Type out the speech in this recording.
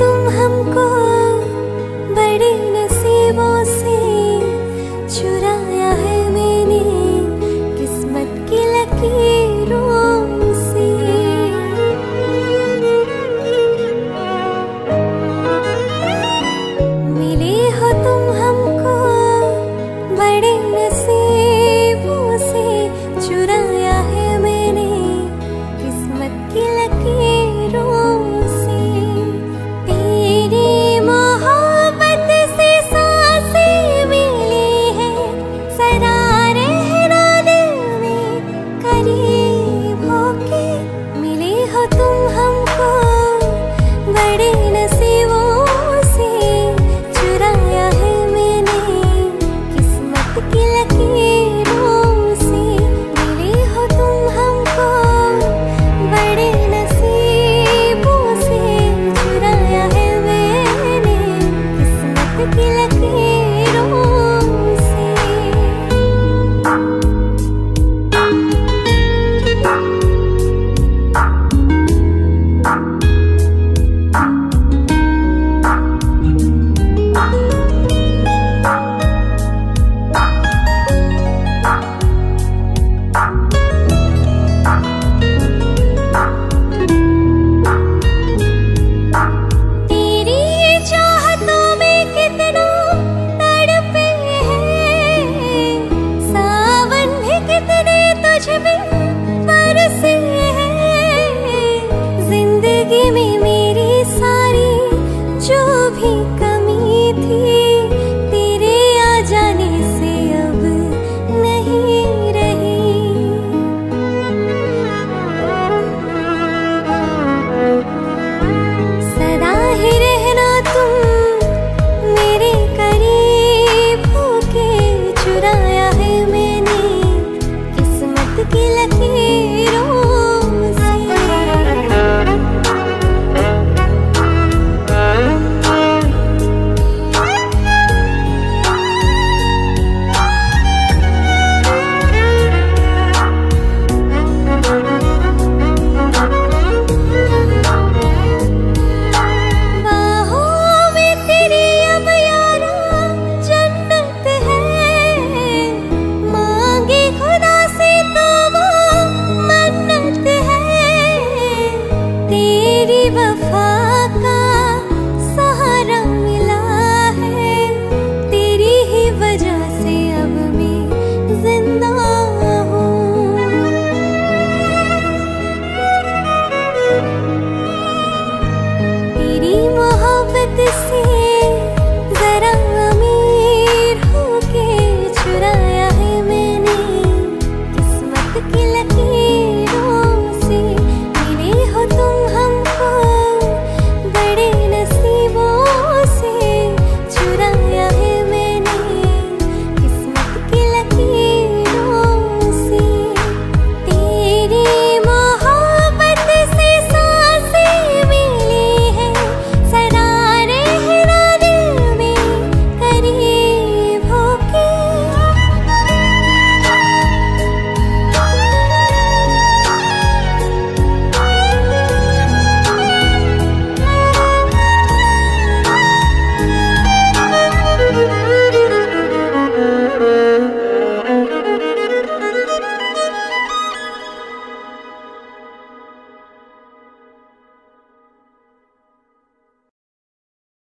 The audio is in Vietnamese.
tung hâm cô